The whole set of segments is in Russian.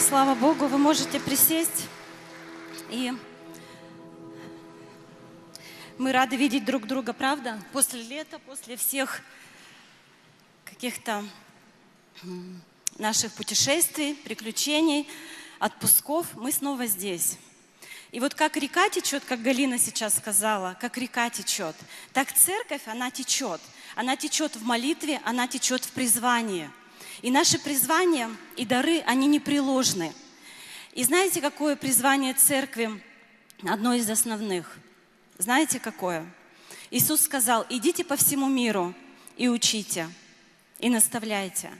Слава Богу, вы можете присесть. И мы рады видеть друг друга, правда? После лета, после всех каких-то наших путешествий, приключений, отпусков, мы снова здесь. И вот как река течет, как Галина сейчас сказала, как река течет, так церковь, она течет. Она течет в молитве, она течет в призвании. И наши призвания и дары, они непреложны. И знаете, какое призвание церкви? Одно из основных. Знаете, какое? Иисус сказал, идите по всему миру и учите, и наставляйте.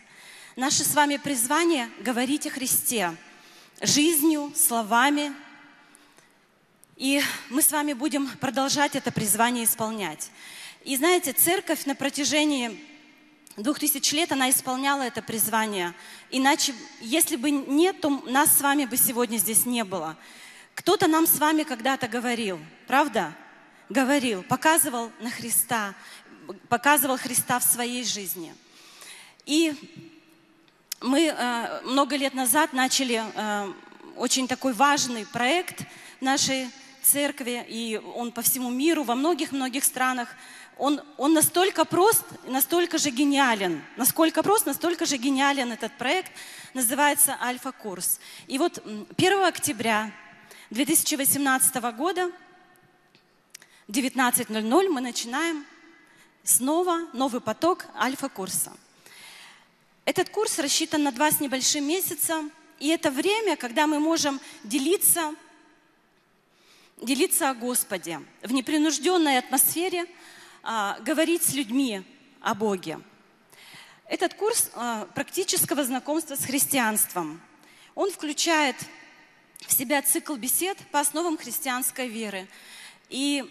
Наше с вами призвание – говорить о Христе жизнью, словами, и мы с вами будем продолжать это призвание исполнять. И знаете, церковь на протяжении двух тысяч лет она исполняла это призвание. Иначе, если бы нет, то нас с вами бы сегодня здесь не было. Кто-то нам с вами когда-то говорил, правда? Говорил, показывал на Христа, показывал Христа в своей жизни. И мы э, много лет назад начали э, очень такой важный проект нашей церкви, и он по всему миру, во многих-многих странах. Он, он настолько прост, настолько же гениален. Насколько прост, настолько же гениален этот проект. Называется «Альфа-курс». И вот 1 октября 2018 года, 19.00, мы начинаем снова новый поток Альфа-курса. Этот курс рассчитан на два с небольшим месяца, и это время, когда мы можем делиться делиться о Господе, в непринужденной атмосфере говорить с людьми о Боге. Этот курс а, практического знакомства с христианством. Он включает в себя цикл бесед по основам христианской веры. И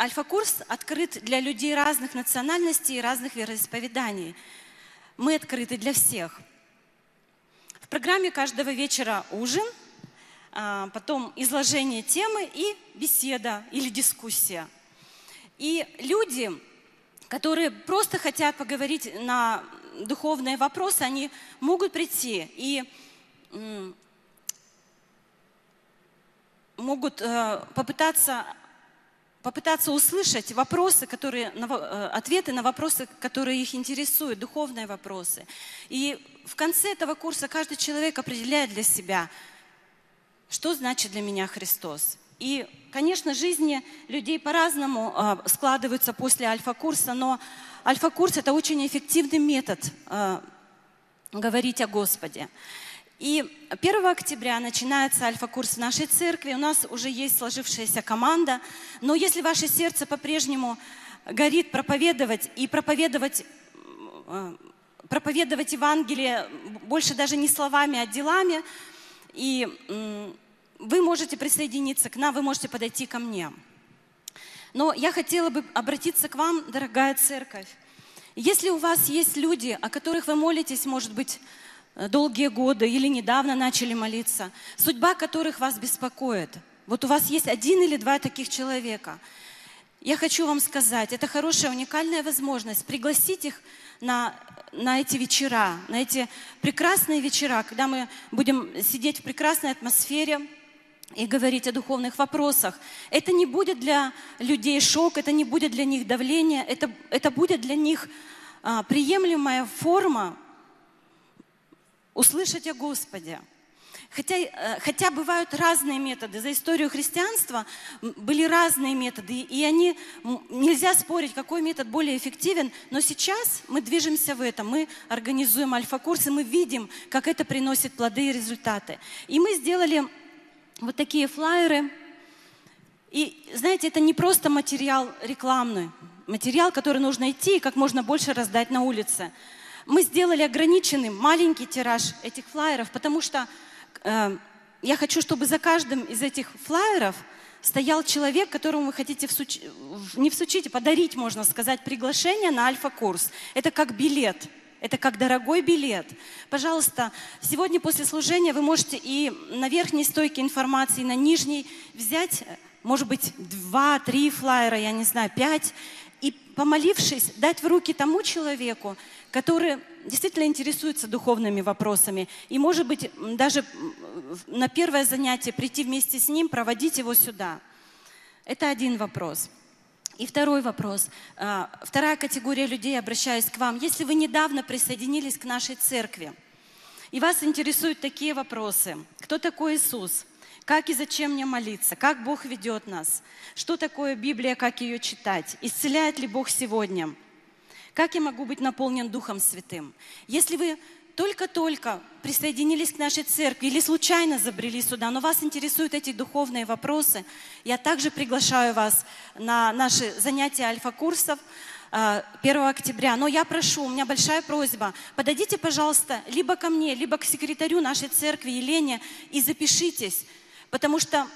Альфа-курс открыт для людей разных национальностей и разных вероисповеданий. Мы открыты для всех. В программе каждого вечера ужин – а, потом изложение темы и беседа или дискуссия. И люди, которые просто хотят поговорить на духовные вопросы, они могут прийти и могут э, попытаться попытаться услышать вопросы, которые, э, ответы на вопросы, которые их интересуют, духовные вопросы. И в конце этого курса каждый человек определяет для себя, что значит для меня Христос. И, конечно, жизни людей по-разному а, складываются после альфа-курса, но альфа-курс – это очень эффективный метод а, говорить о Господе. И 1 октября начинается альфа-курс в нашей церкви. У нас уже есть сложившаяся команда. Но если ваше сердце по-прежнему горит проповедовать и проповедовать, а, проповедовать Евангелие больше даже не словами, а делами – и вы можете присоединиться к нам, вы можете подойти ко мне. Но я хотела бы обратиться к вам, дорогая церковь. Если у вас есть люди, о которых вы молитесь, может быть, э, долгие годы или недавно начали молиться, судьба которых вас беспокоит, вот у вас есть один или два таких человека, я хочу вам сказать, это хорошая, уникальная возможность пригласить их на, на эти вечера, на эти прекрасные вечера, когда мы будем сидеть в прекрасной атмосфере и говорить о духовных вопросах. Это не будет для людей шок, это не будет для них давление, это, это будет для них а, приемлемая форма услышать о Господе. Хотя, э, хотя бывают разные методы. За историю христианства были разные методы, и они, нельзя спорить, какой метод более эффективен, но сейчас мы движемся в этом, мы организуем альфа-курсы, мы видим, как это приносит плоды и результаты. И мы сделали вот такие флайеры, и знаете, это не просто материал рекламный, материал, который нужно идти и как можно больше раздать на улице. Мы сделали ограниченный маленький тираж этих флайеров, потому что Э, я хочу, чтобы за каждым из этих флайеров стоял человек, которому вы хотите всуч... не всучить, а подарить, можно сказать, приглашение на альфа-курс. Это как билет. Это как дорогой билет. Пожалуйста, сегодня после служения вы можете и на верхней стойке информации, и на нижней взять, может быть, два, три флайера, я не знаю, пять, и помолившись, дать в руки тому человеку, который действительно интересуется духовными вопросами, и, может быть, даже на первое занятие прийти вместе с ним, проводить его сюда. Это один вопрос. И второй вопрос. А, вторая категория людей, обращаюсь к вам. Если вы недавно присоединились к нашей церкви, и вас интересуют такие вопросы. Кто такой Иисус? Как и зачем мне молиться? Как Бог ведет нас? Что такое Библия, как ее читать? Исцеляет ли Бог сегодня? Как я могу быть наполнен Духом Святым? Если вы только-только присоединились к нашей церкви или случайно забрели сюда, но вас интересуют эти духовные вопросы, я также приглашаю вас на наши занятия альфа-курсов 1 э, октября. Но я прошу, у меня большая просьба, подойдите, пожалуйста, либо ко мне, либо к секретарю нашей церкви Елене и запишитесь, потому что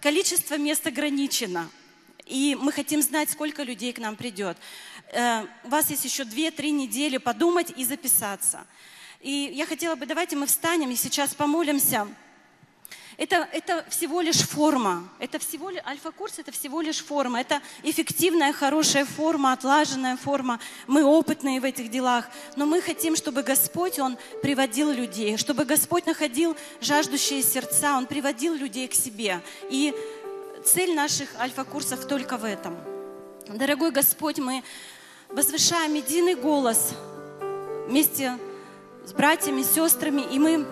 количество мест ограничено. И мы хотим знать, сколько людей к нам придет. Э, у вас есть еще 2-3 недели подумать и записаться. И я хотела бы, давайте мы встанем и сейчас помолимся. Это, это всего лишь форма. Это всего лишь, альфа-курс это всего лишь форма. Это эффективная, хорошая форма, отлаженная форма. Мы опытные в этих делах. Но мы хотим, чтобы Господь, Он приводил людей, чтобы Господь находил жаждущие сердца, Он приводил людей к себе. И цель наших альфа-курсов только в этом. Дорогой Господь, мы возвышаем единый голос вместе с братьями, сестрами, и мы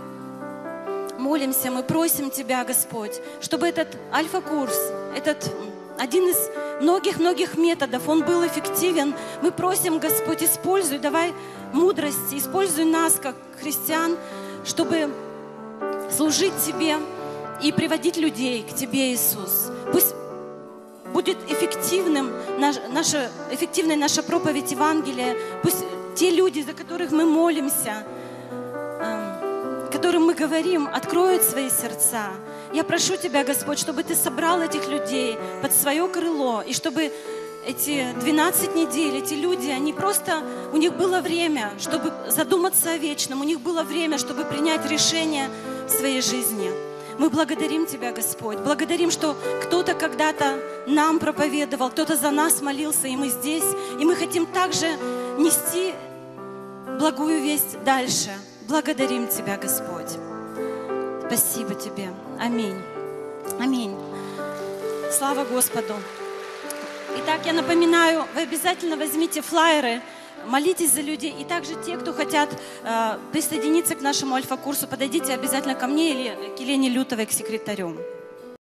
молимся, мы просим Тебя, Господь, чтобы этот альфа-курс, этот один из многих-многих методов, он был эффективен. Мы просим, Господь, используй, давай мудрость, используй нас, как христиан, чтобы служить Тебе и приводить людей к Тебе, Иисус. Пусть будет эффективным наш, наша, эффективной наша проповедь Евангелия. Пусть те люди, за которых мы молимся, которым мы говорим, откроют свои сердца. Я прошу Тебя, Господь, чтобы Ты собрал этих людей под свое крыло, и чтобы эти 12 недель, эти люди, они просто, у них было время, чтобы задуматься о вечном, у них было время, чтобы принять решение в своей жизни. Мы благодарим Тебя, Господь. Благодарим, что кто-то когда-то нам проповедовал, кто-то за нас молился, и мы здесь. И мы хотим также нести благую весть дальше. Благодарим Тебя, Господь. Спасибо Тебе. Аминь. Аминь. Слава Господу. Итак, я напоминаю, вы обязательно возьмите флайеры, молитесь за людей. И также те, кто хотят э, присоединиться к нашему альфа-курсу, подойдите обязательно ко мне или к Елене Лютовой, к секретарю.